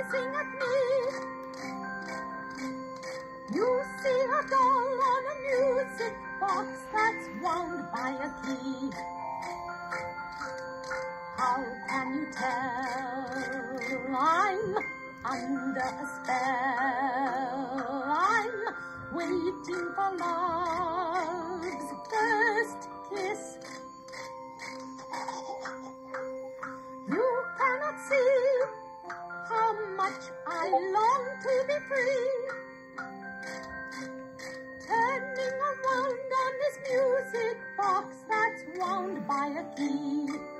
gazing at me. You see a doll on a music box that's wound by a key. How can you tell I'm under a spell? I'm waiting for love. Much I long to be free. Turning around on this music box that's wound by a key.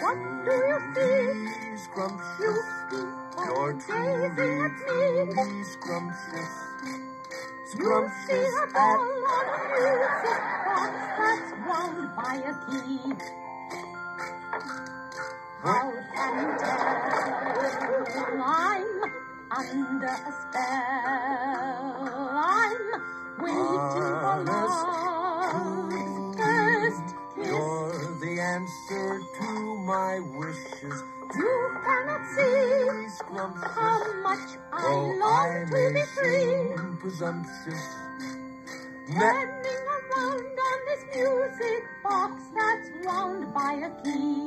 What do you see? Scrumptious, you're gazing at me. truly scrumptious. You see Scrumptious a at ball on a music box that's wound by a key. How can you tell? I'm under a spell. I'm waiting for love's first kiss. You're the answer to my wishes. You cannot see how much I though long I to be free. presumptuous. Turning around on this music box that's wound by a key.